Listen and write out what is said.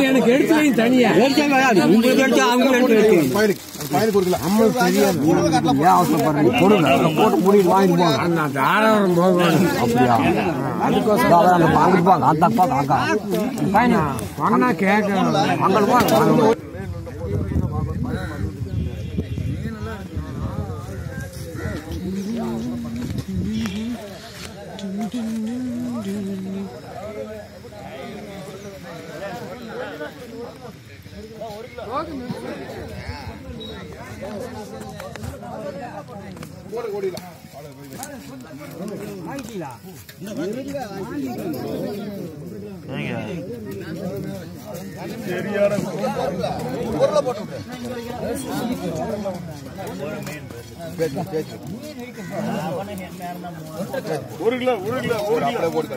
எனக்கு எடுத்து வை தனியா. எடுத்தாங்க அது உங்களுக்கு எடுத்து அவங்களுக்கு எடுத்து அவசரப்படுறீங்க கொடுங்க போட்டு முடிவு வாங்கிட்டு போங்க தாராளம் போகணும் அப்படியா? அதுக்கோசரம் அதான் அந்த அங்கிட்டு போங்க அந்த பக்கம் அக்கா. பையனா சொன்னா கேட்கணும். அங்கே போங்க சரியான பொருளை ஒரு கிலோ ஒரு கிலோ. ஒரு போட்டு